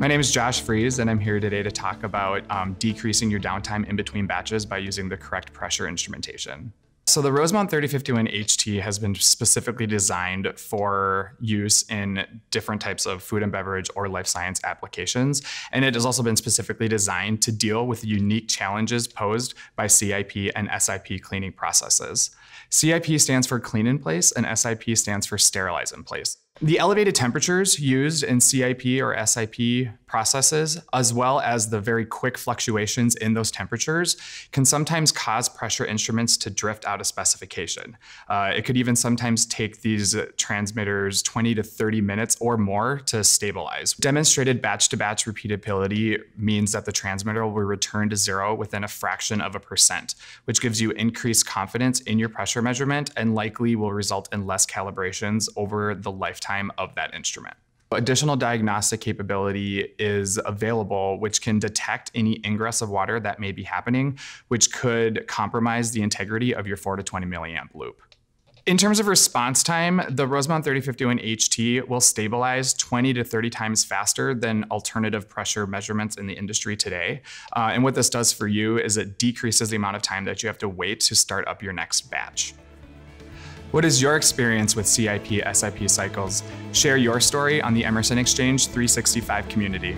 My name is Josh Friesz, and I'm here today to talk about um, decreasing your downtime in between batches by using the correct pressure instrumentation. So the Rosemount 3051 HT has been specifically designed for use in different types of food and beverage or life science applications. And it has also been specifically designed to deal with unique challenges posed by CIP and SIP cleaning processes. CIP stands for clean in place and SIP stands for sterilize in place. The elevated temperatures used in CIP or SIP processes, as well as the very quick fluctuations in those temperatures, can sometimes cause pressure instruments to drift out of specification. Uh, it could even sometimes take these transmitters 20 to 30 minutes or more to stabilize. Demonstrated batch to batch repeatability means that the transmitter will return to zero within a fraction of a percent, which gives you increased confidence in your pressure measurement and likely will result in less calibrations over the lifetime lifetime of that instrument. Additional diagnostic capability is available, which can detect any ingress of water that may be happening, which could compromise the integrity of your 4 to 20 milliamp loop. In terms of response time, the Rosemount 3051 HT will stabilize 20 to 30 times faster than alternative pressure measurements in the industry today. Uh, and what this does for you is it decreases the amount of time that you have to wait to start up your next batch. What is your experience with CIP SIP cycles? Share your story on the Emerson Exchange 365 community.